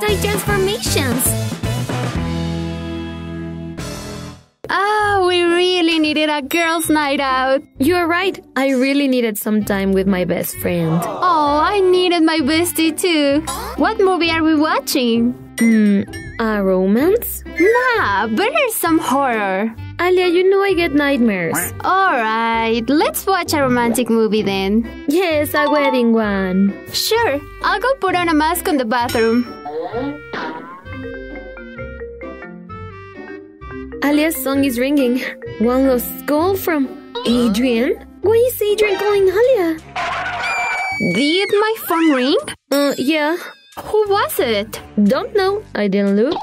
Day transformations. Ah, we really needed a girls' night out. You're right. I really needed some time with my best friend. Oh, I needed my bestie too. What movie are we watching? Hmm, a romance? Nah, better some horror. Alya, you know I get nightmares. Alright, let's watch a romantic movie then. Yes, a wedding one. Sure, I'll go put on a mask in the bathroom. Alya's song is ringing. One lost call from Adrien? Why is Adrien calling Alya? Did my phone ring? Uh, yeah. Who was it? Don't know. I didn't look.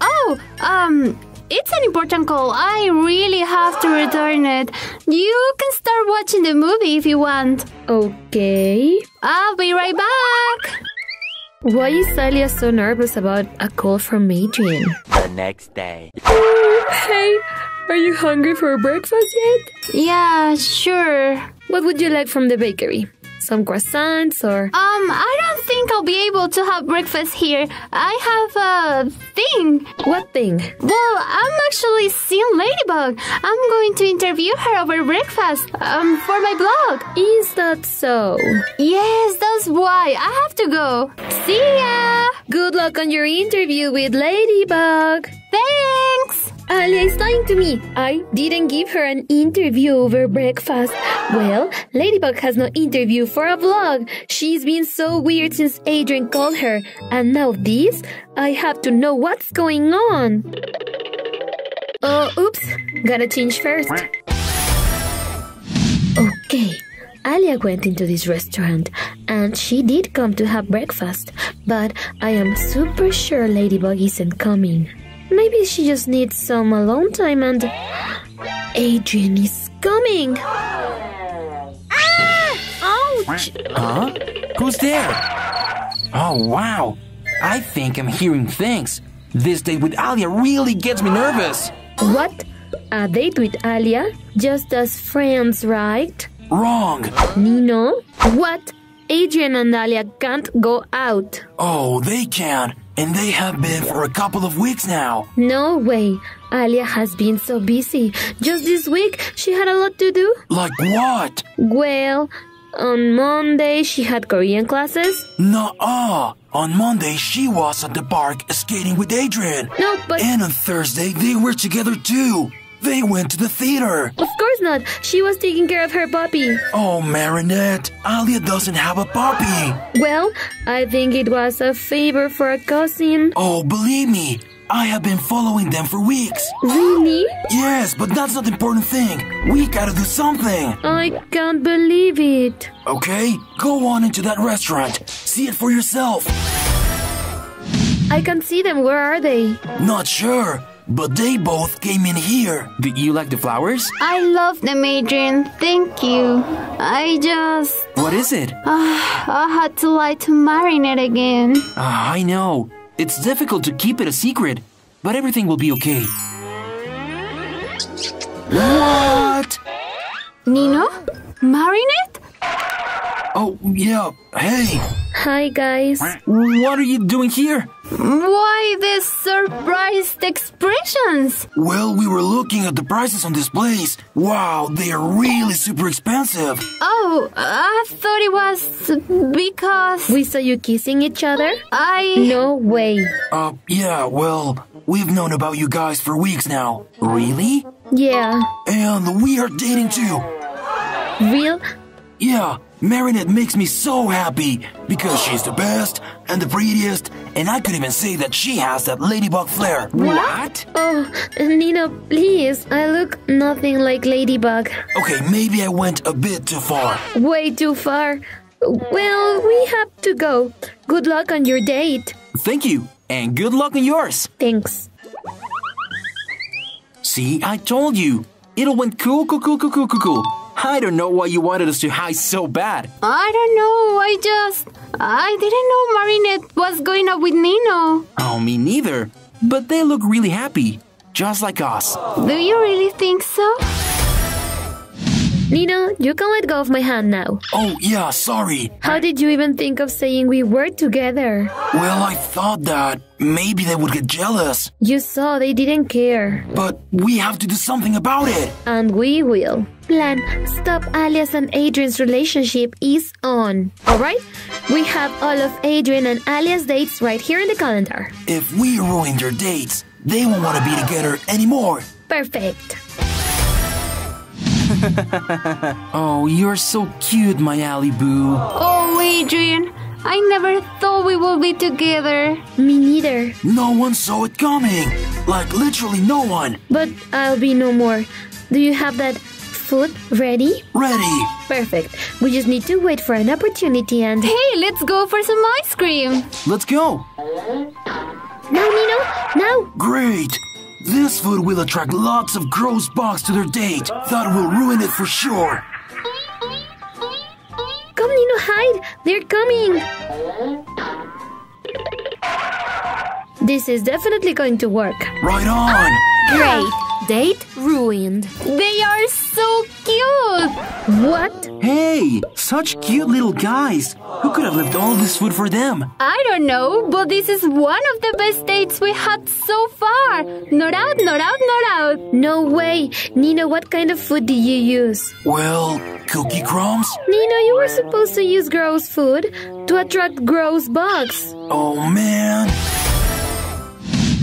Oh, um, it's an important call. I really have to return it. You can start watching the movie if you want. Okay. I'll be right back. Why is Alya so nervous about a call from Adrien? The next day. Hey, are you hungry for breakfast yet? Yeah, sure. What would you like from the bakery? Some croissants or. Um, I don't think I'll be able to have breakfast here. I have a thing. What thing? Well, I'm actually seeing Ladybug. I'm going to interview her over breakfast, um, for my blog. Is that so? Yes, that's why. I have to go. See ya! Good luck on your interview with Ladybug. Thanks! Alya is lying to me. I didn't give her an interview over breakfast. Well, Ladybug has no interview for a vlog. She's been so weird since Adrien called her. And now this? I have to know what's going on. Oh, oops. Gotta change first. Okay. Alya went into this restaurant and she did come to have breakfast, but I am super sure Ladybug isn't coming. Maybe she just needs some alone time and Adrien is coming. Ah! Ouch! Huh? Who's there? Oh, wow. I think I'm hearing things. This date with Alya really gets me nervous. What? A date with Alya? Just as friends, right? Wrong. Nino? What? Adrien and Alya can't go out. Oh, they can. And they have been for a couple of weeks now. No way. Alya has been so busy. Just this week, she had a lot to do. Like what? Well, on Monday, she had Korean classes. Nuh-uh. On Monday, she was at the park skating with Adrien. No, but And on Thursday, they were together too. They went to the theater. of not. She was taking care of her puppy. Oh, Marinette, Alya doesn't have a puppy. Well, I think it was a favor for a cousin. Oh, believe me, I have been following them for weeks. Really? Yes, but that's not the important thing. We gotta do something. I can't believe it. Okay, go on into that restaurant. See it for yourself. I can see them. Where are they? Not sure, but they both came in here. Did you like the flowers? I love them, Adrien. Thank you. I just. What is it? I had to lie to Marinette again. Ah, I know. It's difficult to keep it a secret, but everything will be okay. What? Nino? Marinette? Oh, yeah. Hey, Hi, guys. What are you doing here? Why the surprised expressions? well, we were looking at the prices on this place. Wow, they are really super expensive. Oh, I thought it was because We saw you kissing each other? I. No way. Uh, yeah, well, we've known about you guys for weeks now. Really? Yeah. And we are dating too. Real? Yeah, Marinette makes me so happy because she's the best and the prettiest, and I could even say that she has that ladybug flair. What? Oh, uh, Nino, please. I look nothing like Ladybug. Okay, maybe I went a bit too far. Way too far. Well, we have to go. Good luck on your date. Thank you, and good luck on yours. Thanks. See, I told you. It'll went cool, cool, cool, cool, cool, cool, cool. I don't know why you wanted us to hide so bad. I don't know. I just. I didn't know Marinette was going out with Nino. Oh, me neither. But they look really happy, just like us. Do you really think so? Nino, you can let go of my hand now. Oh, yeah, sorry. How did you even think of saying we were together? Well, I thought that maybe they would get jealous. You saw they didn't care. But we have to do something about it. And we will. Plan Stop Alya's and Adrien's relationship is on. Alright? We have all of Adrien and Alya's dates right here in the calendar. If we ruin their dates, they won't want to be together anymore. Perfect. Oh, you're so cute, my alley boo. Oh, Adrien, I never thought we would be together. Me neither. No one saw it coming. Like, literally no one. But I'll be no more. Do you have that food ready? Ready. Perfect. We just need to wait for an opportunity and. Hey, let's go for some ice cream. Let's go. Now, Nino! Now! Great. This food will attract lots of gross bugs to their date. That will ruin it for sure. Come, Nino, hide! They're coming! This is definitely going to work. Right on. Great! Date ruined. They are so cute. What? Hey, such cute little guys. Who could have left all this food for them? I don't know, but this is one of the best dates we had so far. Not out, not out, not out. No way! Nino, what kind of food did you use? Well, cookie crumbs? Nino, you were supposed to use gross food to attract gross bugs. Oh man.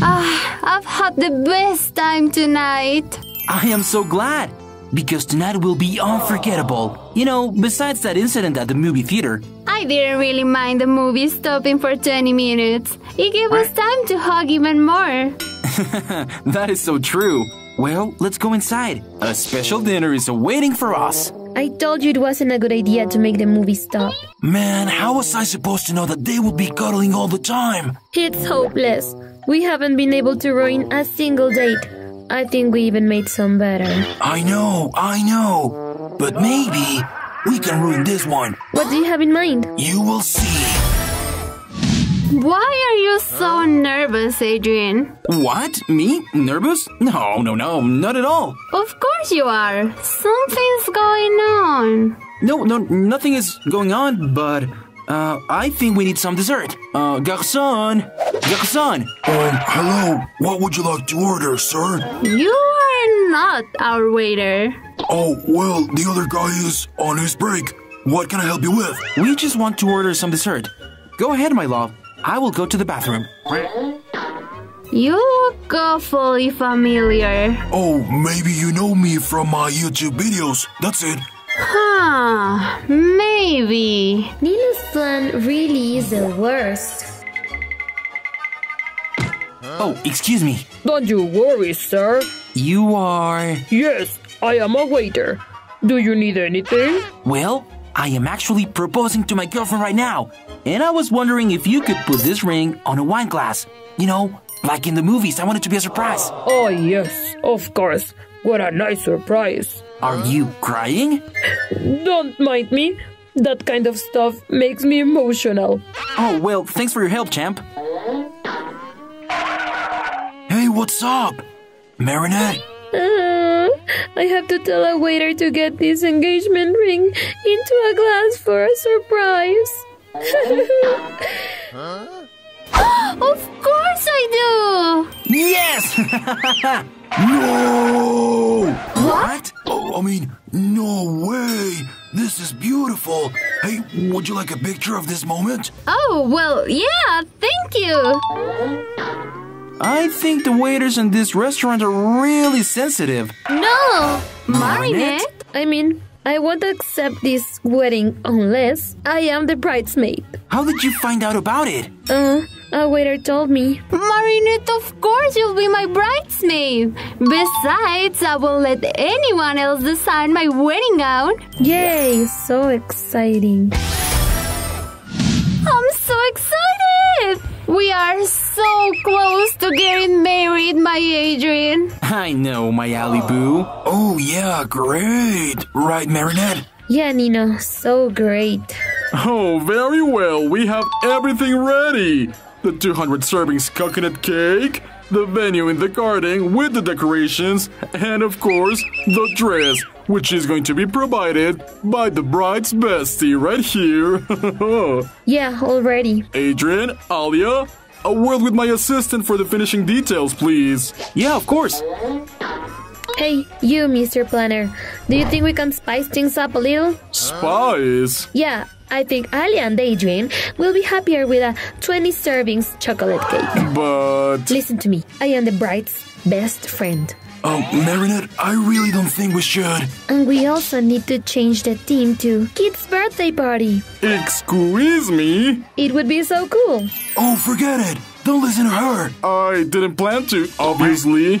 Ah, I've had the best time tonight. I am so glad. Because tonight will be unforgettable. You know, besides that incident at the movie theater. I didn't really mind the movie stopping for 20 minutes. It gave us time to hug even more. That is so true. Well, let's go inside. A special dinner is awaiting for us. I told you it wasn't a good idea to make the movie stop. Man, how was I supposed to know that they would be cuddling all the time? It's hopeless. We haven't been able to ruin a single date. I think we even made some better. I know, I know. But maybe we can ruin this one. What do you have in mind? You will see. Why are you so nervous, Adrien? What? Me? Nervous? No, no, no, not at all. Of course you are. Something's going on. No, no, nothing is going on, but uh, I think we need some dessert. Uh, garçon! Garçon! Um, hello. What would you like to order, sir? You are not our waiter. Oh, well, the other guy is on his break. What can I help you with? We just want to order some dessert. Go ahead, my love. I will go to the bathroom. You look awfully familiar. Oh, maybe you know me from my YouTube videos. That's it. Huh, maybe. Nino's plan really is the worst. Oh, excuse me. Don't you worry, sir. You are. Yes, I am a waiter. Do you need anything? Well, I am actually proposing to my girlfriend right now. And I was wondering if you could put this ring on a wine glass. You know, like in the movies. I want it to be a surprise. Oh, yes, of course. What a nice surprise. Are you crying? Don't mind me. That kind of stuff makes me emotional. Oh, well, thanks for your help, champ. Hey, what's up? Marinette? Uh, I have to tell a waiter to get this engagement ring into a glass for a surprise. Of course I do. Yes! No! What? Oh, I mean, no way! This is beautiful! Hey, would you like a picture of this moment? Oh, well, yeah, thank you. I think the waiters in this restaurant are really sensitive. No, Marinette. I mean, I won't accept this wedding unless I am the bridesmaid. How did you find out about it? Uh, a waiter told me. Marinette, of course you'll be my bridesmaid. Besides, I won't let anyone else design my wedding gown. Yay, so exciting. I'm so excited! We are so close to getting married, my Adrien. I know, my alley boo. Oh, yeah, great! Right, Marinette? Yeah, Nino, so great. Oh, very well. We have everything ready. The 200 servings coconut cake, the venue in the garden with the decorations, and of course, the dress. Which is going to be provided by the bride's bestie right here. Yeah, already. Adrien, Alya, a word with my assistant for the finishing details, please. Yeah, of course. Hey, you, Mr. Planner. Do you think we can spice things up a little? Spice? Yeah, I think Alya and Adrien will be happier with a 20 servings chocolate cake. But. Listen to me. I am the bride's best friend. Oh, Marinette, I really don't think we should. And we also need to change the theme to Kid's birthday party. Excuse me? It would be so cool. Oh, forget it. Don't listen to her. I didn't plan to, obviously.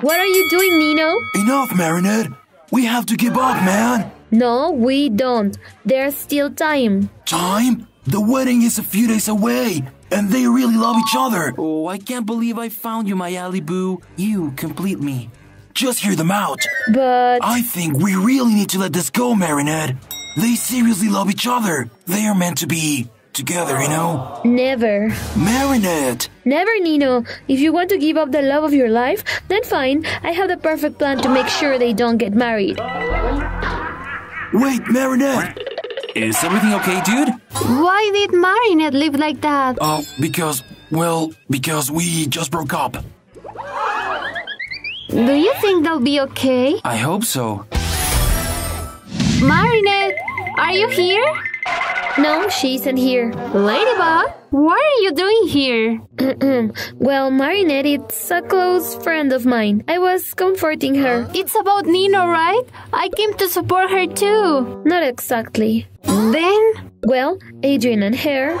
What are you doing, Nino? Enough, Marinette. We have to give up, man. No, we don't. There's still time. Time? The wedding is a few days away, and they really love each other. Oh, I can't believe I found you, my alley boo. You complete me. Just hear them out. But I think we really need to let this go, Marinette. They seriously love each other. They are meant to be together, you know? never. Marinette! Never, Nino. If you want to give up the love of your life, then fine. I have the perfect plan to make sure they don't get married. Wait, Marinette! Is everything okay, dude? Why did Marinette live like that? Oh, because, well, because we just broke up. Do you think they'll be okay? I hope so. Marinette, are you here? No, she isn't here. Ladybug, what are you doing here? well, Marinette is a close friend of mine. I was comforting her. It's about Nino, right? I came to support her too. Not exactly. Then? Well, Adrien and her. oh,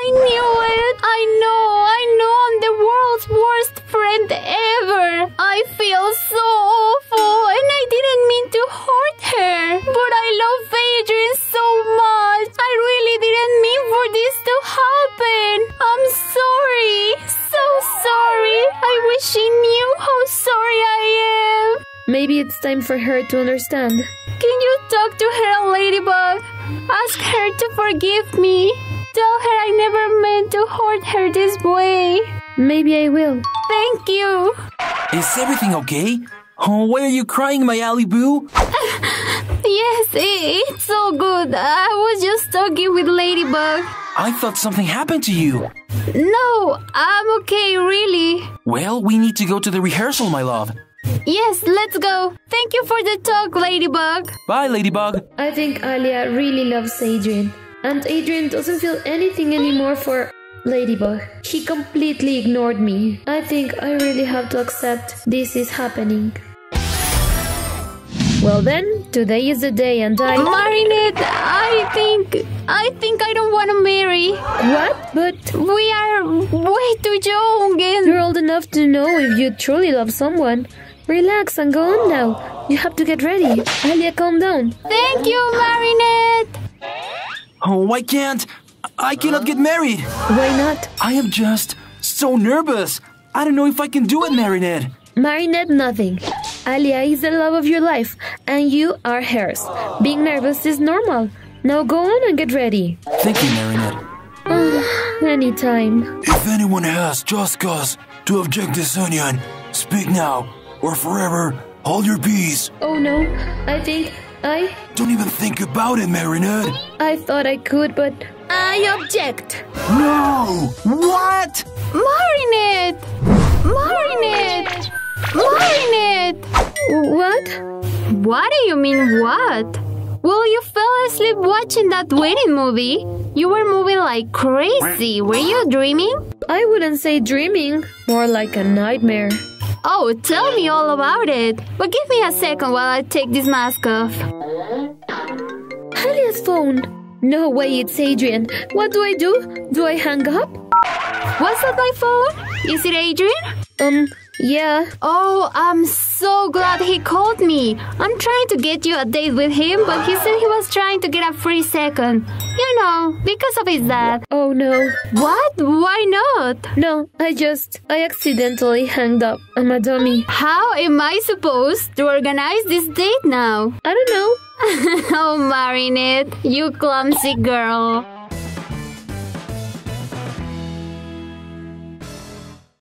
I knew it. I know, I know I'm the world's worst friend ever. I feel so awful and I didn't mean to hurt her. But I love Adrien so much. I really didn't mean for this to happen. I'm sorry. So sorry. I wish she knew how sorry I am. Maybe it's time for her to understand. Can you talk to her, Ladybug? Ask her to forgive me. Tell her I never meant to hurt her this way. Maybe I will. Thank you. Is everything okay? Oh, why are you crying, my alley boo? Yes, i- it's so good. I was just talking with Ladybug. I thought something happened to you. No, I'm okay, really. Well, we need to go to the rehearsal, my love. Yes, let's go. Thank you for the talk, Ladybug. Bye, Ladybug. I think Alya really loves Adrien. And Adrien doesn't feel anything anymore for Ladybug. He completely ignored me. I think I really have to accept this is happening. Well then, today is the day and I... Marinette, I think I think I don't want to marry. What? But We are way too young and you're old enough to know if you truly love someone. Relax and go on now. You have to get ready. Alya, calm down. Thank you, Marinette. Oh, I can't. I cannot get married. Why not? I am just so nervous. I don't know if I can do it, Marinette. Marinette, nothing. Alya is the love of your life, and you are hers. Being nervous is normal. Now go on and get ready. Thank you, Marinette. Anytime. If anyone has just cause to object this union, speak now, or forever hold your peace. Oh no, I think I. Don't even think about it, Marinette. I thought I could, but I object. No! What? Marinette! Marinette! Marinette! What? What do you mean, what? Well, you fell asleep watching that wedding movie. You were moving like crazy. Were you dreaming? I wouldn't say dreaming, more like a nightmare. Oh, tell me all about it. But give me a second while I take this mask off. Alya's phone. No way, it's Adrien. What do I do? Do I hang up? Was that my phone? Is it Adrien? Um, yeah. Oh, I'm so glad he called me. I'm trying to get you a date with him, but he said he was trying to get a free second. Know, because of his dad. Oh no. What? Why not? No, I just. I accidentally hanged up. I'm a dummy. How am I supposed to organize this date now? I don't know. oh, Marinette, you clumsy girl.